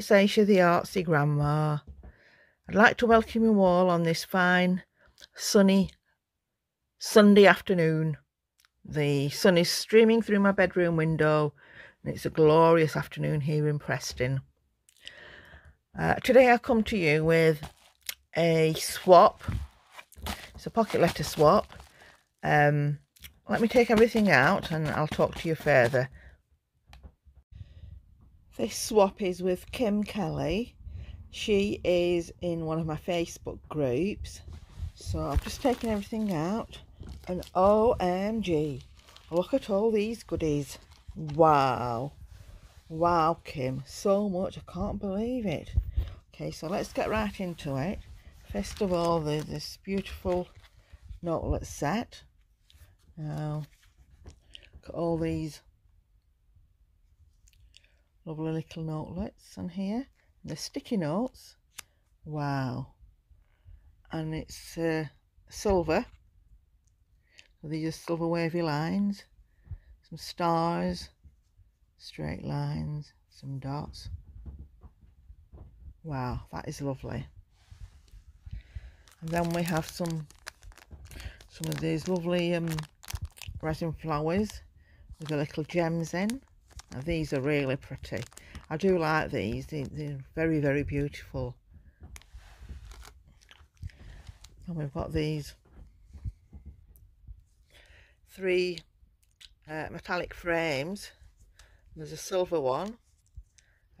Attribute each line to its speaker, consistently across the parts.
Speaker 1: It's Aisha the Artsy Grandma. I'd like to welcome you all on this fine, sunny Sunday afternoon. The sun is streaming through my bedroom window and it's a glorious afternoon here in Preston. Uh, today I come to you with a swap. It's a pocket letter swap. Um, let me take everything out and I'll talk to you further. This swap is with Kim Kelly. She is in one of my Facebook groups. So I've just taken everything out. And OMG, look at all these goodies. Wow. Wow, Kim. So much. I can't believe it. Okay, so let's get right into it. First of all, there's this beautiful notelet set. Now, look at all these lovely little notelets on here. The sticky notes. Wow. And it's uh, silver. These are silver wavy lines. Some stars. Straight lines. Some dots. Wow that is lovely. And then we have some some of these lovely um, resin flowers with the little gems in these are really pretty. I do like these. They, are very, very beautiful. And we've got these three uh, metallic frames. There's a silver one,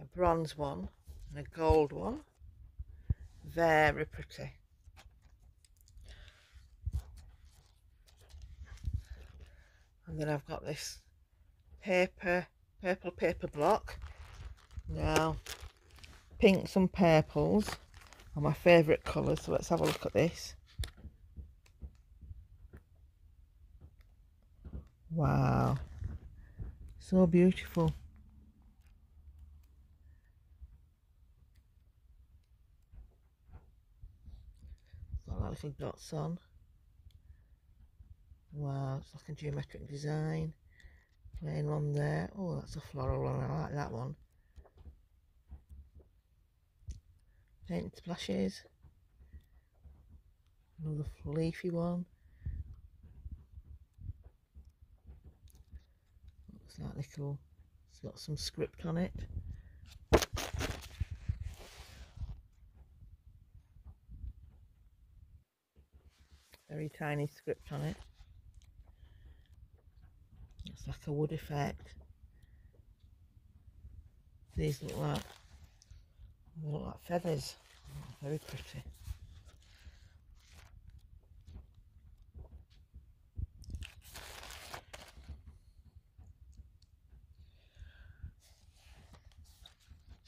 Speaker 1: a bronze one, and a gold one. Very pretty. And then I've got this paper purple paper block. Hmm. Now, pinks and purples are my favourite colours, so let's have a look at this. Wow, so beautiful. Got that little dots on. Wow, it's like a geometric design. Plain one there. Oh, that's a floral one. I like that one. Paint splashes. Another leafy one. Looks like little, it's got some script on it. Very tiny script on it. It's like a wood effect. These look like they look like feathers. Very pretty.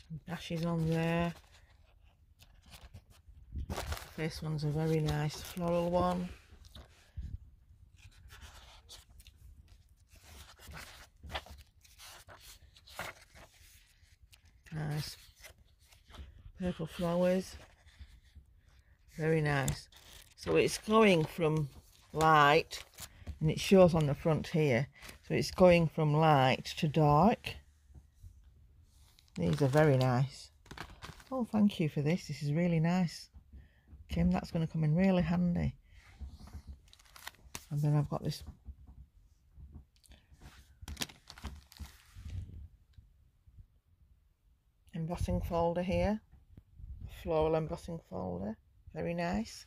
Speaker 1: Some dashes on there. This one's a very nice floral one. Nice. Purple flowers. Very nice. So it's going from light, and it shows on the front here. So it's going from light to dark. These are very nice. Oh, thank you for this. This is really nice. Kim, that's going to come in really handy. And then I've got this embossing folder here floral embossing folder. Very nice.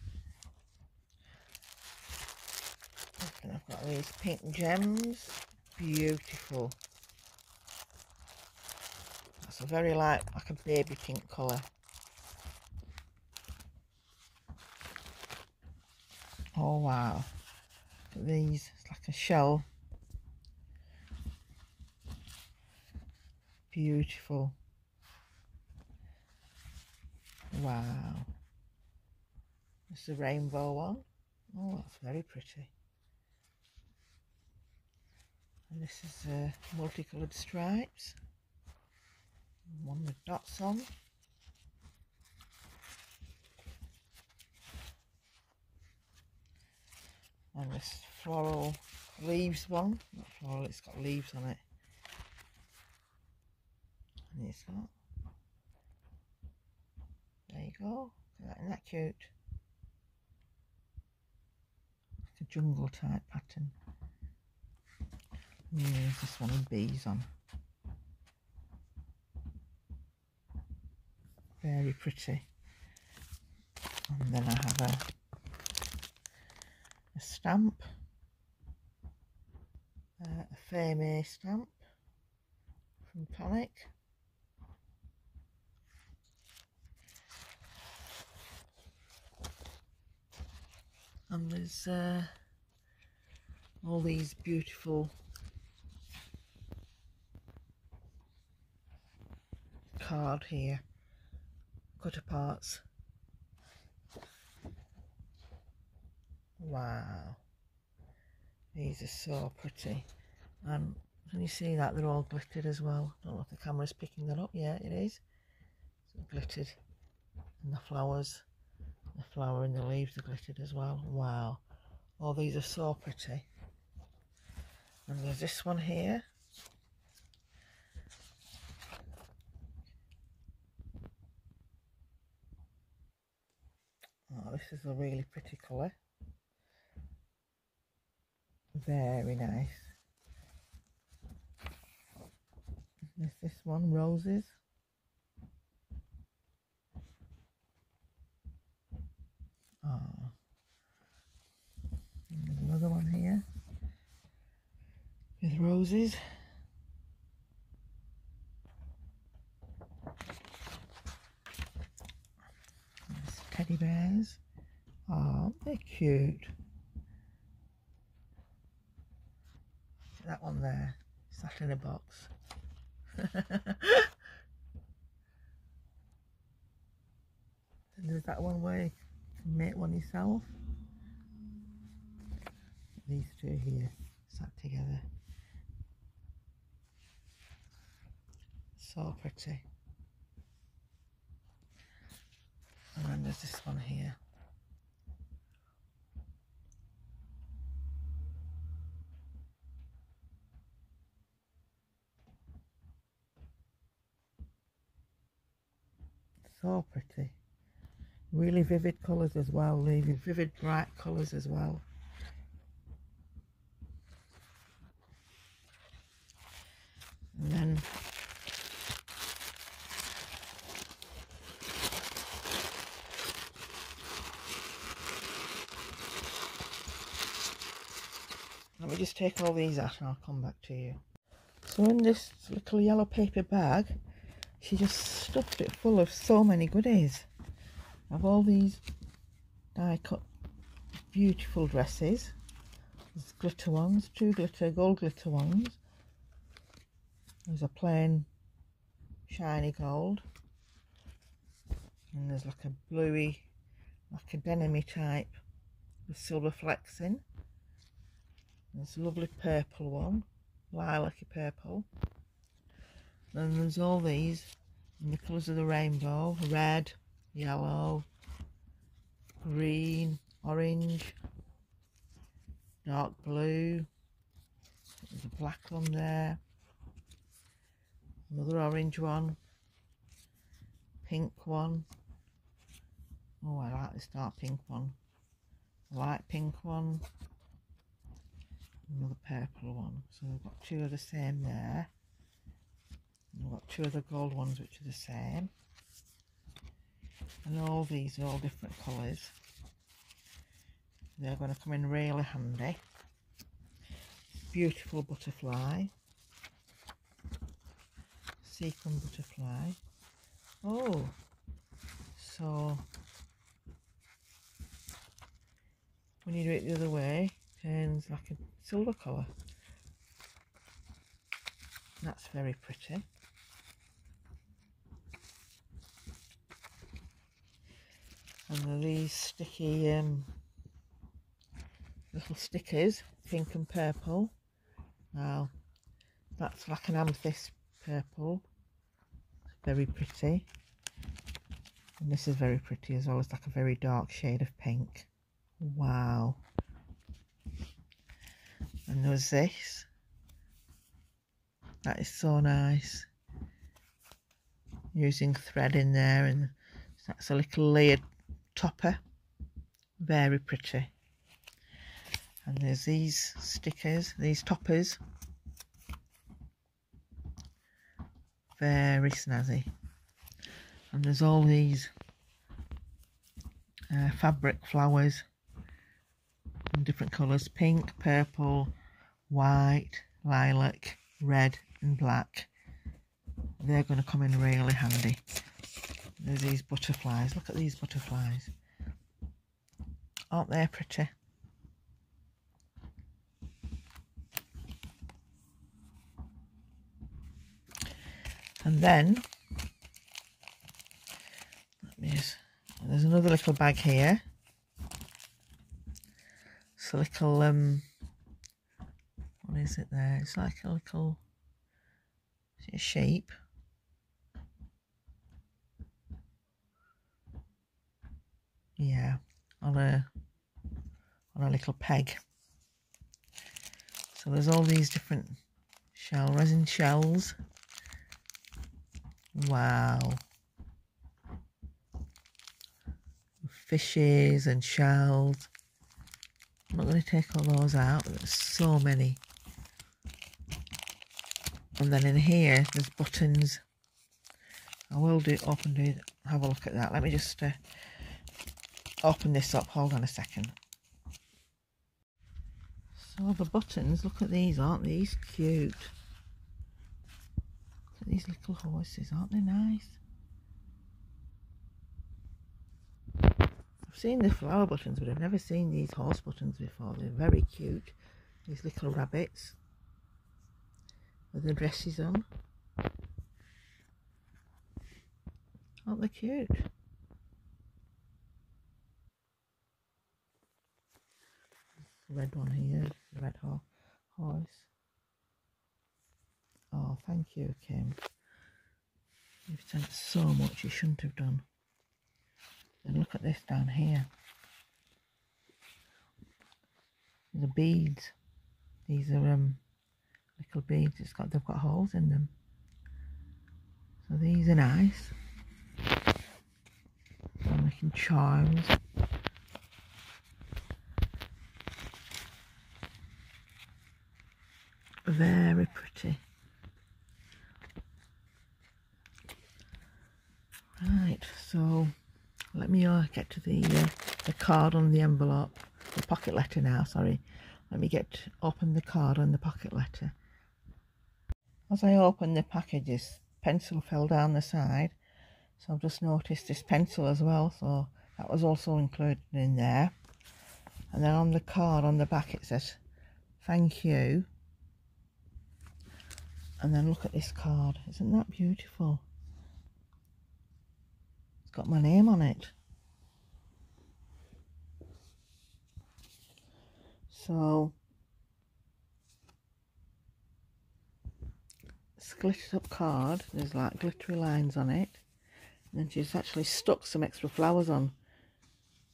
Speaker 1: And I've got these pink gems. Beautiful. That's a very light like a baby pink colour. Oh wow. Look at these it's like a shell. Beautiful Wow. Is a rainbow one. Oh, that's very pretty. And this is uh, multicoloured stripes. One with dots on. And this floral leaves one. Not floral, it's got leaves on it. And it's got. There you go. Isn't that cute? Like a jungle type pattern. And there's this one with bees on. Very pretty. And then I have a, a stamp. Uh, a Fame stamp from Tonic. And there's uh, all these beautiful card here, cut aparts. Wow, these are so pretty. And can you see that they're all glittered as well? I don't know if the camera's picking that up. Yeah, it is. So glittered. And the flowers, the flower and the leaves are glittered as well. Wow. All these are so pretty. And there's this one here. Oh, this is a really pretty colour. Very nice. There's this one, roses. Another one here with roses. Teddy bears. Oh, they're cute. That one there, sat in a box. there's that one where you can make one yourself. These two here sat together. So pretty. And then there's this one here. so pretty really vivid colours as well really vivid bright colours as well and then let me just take all these out and I'll come back to you. So in this little yellow paper bag she just stuffed it full of so many goodies. I've all these die cut beautiful dresses. There's glitter ones two glitter gold glitter ones. There's a plain shiny gold. And there's like a bluey like a denim type with silver flecks in there's a lovely purple one lilac purple then there's all these in the colours of the rainbow. Red, yellow, green, orange, dark blue. There's a black one there. Another orange one. Pink one. Oh, I like this dark pink one. Light pink one. Another purple one. So we've got two of the same there. I've got two of the gold ones which are the same. And all these are all different colours. They're going to come in really handy. Beautiful butterfly. Sequin butterfly. Oh, so when you do it the other way, turns like a silver colour. That's very pretty. and these sticky um, little stickers pink and purple. Now that's like an amethyst purple. It's very pretty. And this is very pretty as well. It's like a very dark shade of pink. Wow and there's this that is so nice. Using thread in there and that's a little layered topper. Very pretty. And there's these stickers these toppers. Very snazzy. And there's all these uh, fabric flowers in different colours. Pink purple white lilac red and black. They're going to come in really handy. There's these butterflies. Look at these butterflies. Aren't they pretty? And then just, there's another little bag here. It's a little um is it there it's like a little a shape? Yeah on a on a little peg. So there's all these different shell resin shells. Wow. Fishes and shells. I'm not going to take all those out there's so many and then in here there's buttons. I will do open do have a look at that. Let me just uh, open this up. Hold on a second. So the buttons look at these aren't these cute? Look at these little horses aren't they nice? I've seen the flower buttons but I've never seen these horse buttons before. They're very cute these little rabbits with the dresses on. Aren't they cute? red one here, red ho horse. Oh, thank you, Kim. You've sent so much you shouldn't have done. And look at this down here. The beads. These are um little beads. It's got they've got holes in them. So these are nice. I'm making charms. Very pretty. Right, so let me uh, get to the uh, the card on the envelope, the pocket letter now. Sorry, let me get open the card on the pocket letter. As I opened the packages, pencil fell down the side. So I've just noticed this pencil as well. So that was also included in there. And then on the card on the back it says, thank you. And then look at this card. Isn't that beautiful? It's got my name on it. So glittered up card. There's like glittery lines on it. And then she's actually stuck some extra flowers on.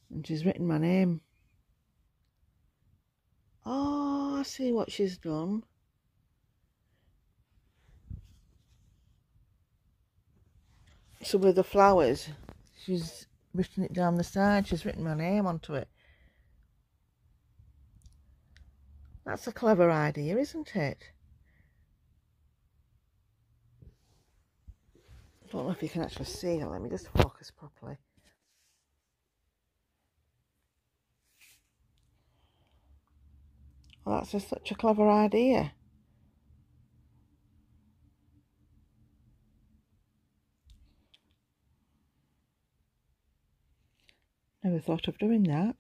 Speaker 1: And she's written my name. Oh, I see what she's done. So with the flowers, she's written it down the side. She's written my name onto it. That's a clever idea, isn't it? Don't know if you can actually see it. Let me just focus properly. Well, that's just such a clever idea. Never thought of doing that.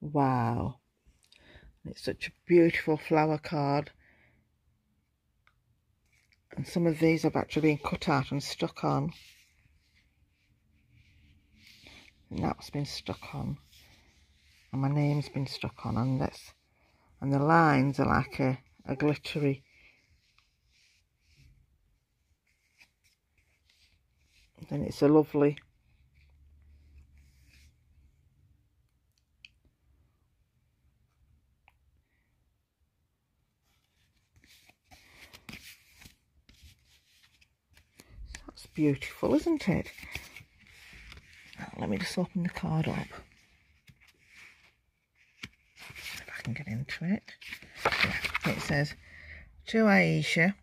Speaker 1: Wow. It's such a beautiful flower card and some of these have actually been cut out and stuck on. And that's been stuck on. And my name's been stuck on and this. And the lines are like a, a glittery. And it's a lovely It's beautiful, isn't it? Let me just open the card up. If I can get into it. It says, To Aisha,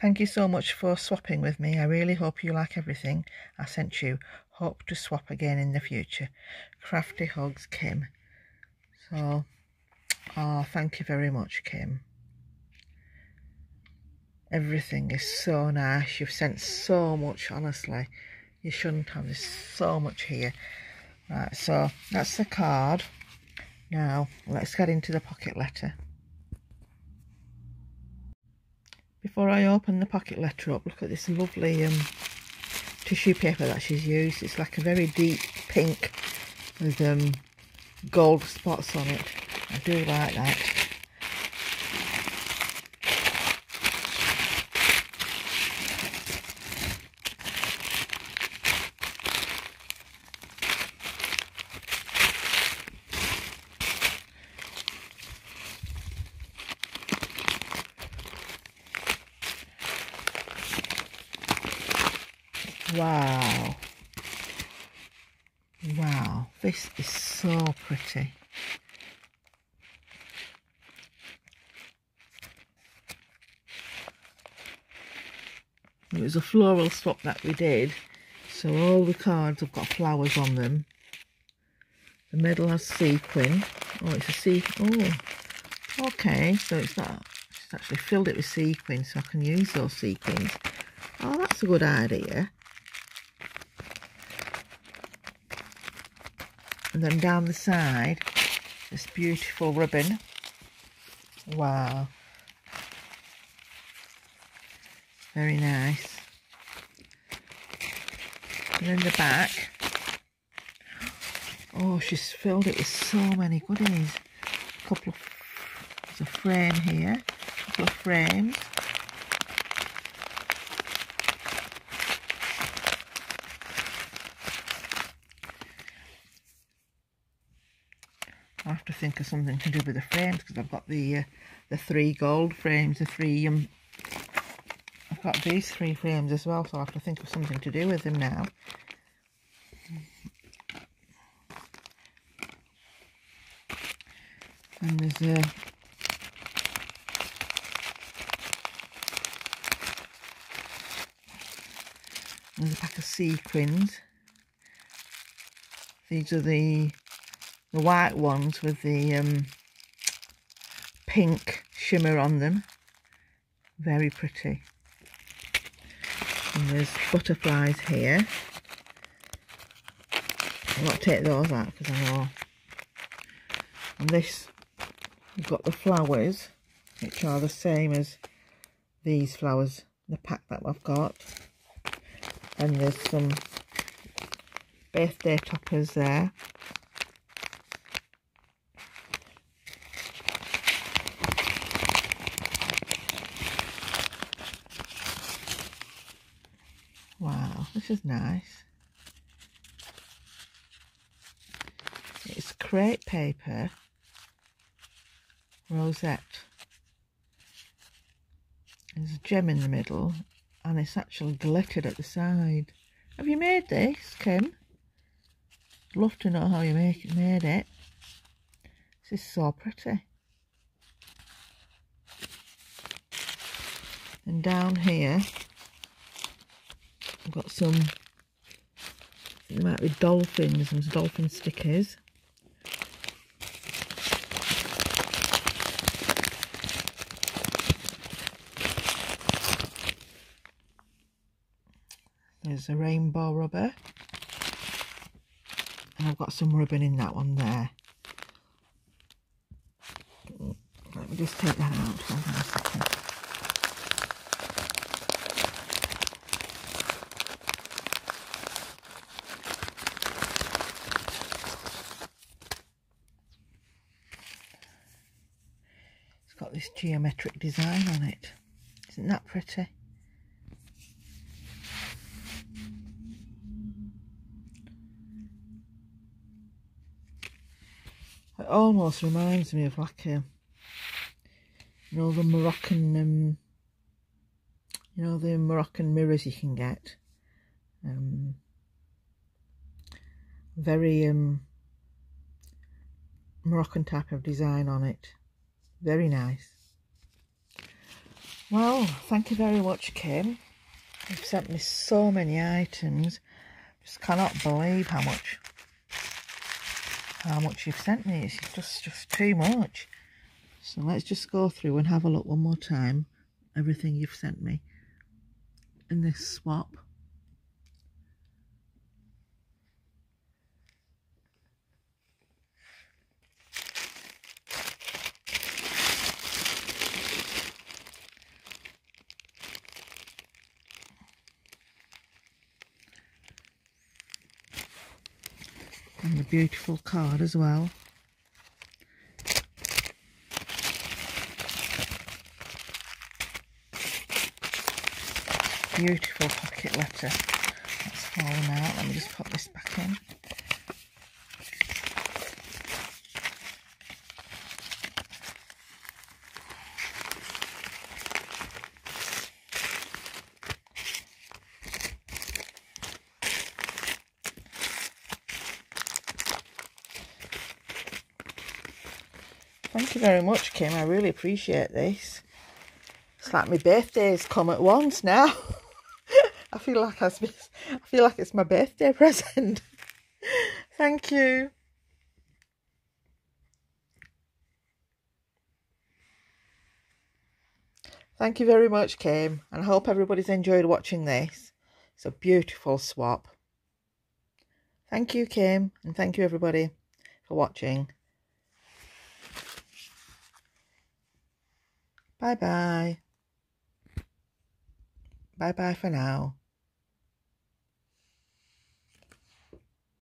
Speaker 1: thank you so much for swapping with me. I really hope you like everything I sent you. Hope to swap again in the future. Crafty hugs, Kim. So, oh, thank you very much, Kim. Everything is so nice. You've sent so much, honestly. You shouldn't have. So much here. Right, so that's the card. Now, let's get into the pocket letter. Before I open the pocket letter up, look at this lovely um, tissue paper that she's used. It's like a very deep pink with um, gold spots on it. I do like that. Wow. Wow, this is so pretty. It was a floral swap that we did. So all the cards have got flowers on them. The middle has sequin. Oh, it's a sequin. Oh, okay. So it's not. It's actually filled it with sequins, so I can use those sequins. Oh, that's a good idea. And then down the side, this beautiful ribbon. Wow. Very nice. And in the back, oh, she's filled it with so many goodies. A couple of, there's a frame here, a couple of frames. I have to think of something to do with the frames because I've got the uh, the three gold frames, the three um, I've got these three frames as well, so I have to think of something to do with them now. And there's a there's a pack of sequins. These are the the white ones with the um, pink shimmer on them. Very pretty. And there's butterflies here. I'll not take those out because I know. And this, we've got the flowers, which are the same as these flowers, the pack that I've got. And there's some birthday toppers there. Wow, this is nice. It's crepe paper, rosette. There's a gem in the middle and it's actually glittered at the side. Have you made this, Kim? Love to know how you make it, made it. This is so pretty. And down here, I've got some, it might be dolphins, some dolphin stickers. There's a rainbow rubber. And I've got some ribbon in that one there. Let me just take that out for a second. got this geometric design on it. Isn't that pretty? It almost reminds me of like a, you know, the Moroccan um, you know, the Moroccan mirrors you can get. Um, very um, Moroccan type of design on it. Very nice. Well, thank you very much, Kim. You've sent me so many items. Just cannot believe how much how much you've sent me. It's just just too much. So let's just go through and have a look one more time. Everything you've sent me in this swap. And a beautiful card as well. Beautiful pocket letter. That's fallen out. Let me just put this back in. Thank you very much, Kim. I really appreciate this. It's like my birthday's come at once now. I feel like I, I feel like it's my birthday present. Thank you. Thank you very much, Kim, and I hope everybody's enjoyed watching this. It's a beautiful swap. Thank you, Kim, and thank you, everybody, for watching. Bye bye. Bye bye for now.